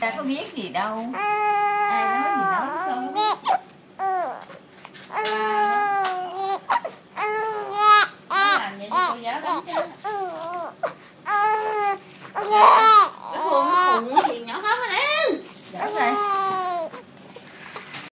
ta có biết gì đâu. Ai nói gì nói không làm vậy cho cô giáo đánh chứ. Yeah.